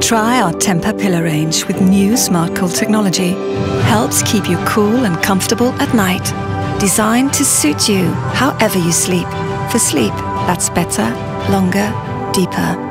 Try our Tempur pillow range with new SmartCool technology. Helps keep you cool and comfortable at night. Designed to suit you however you sleep. For sleep that's better, longer, deeper.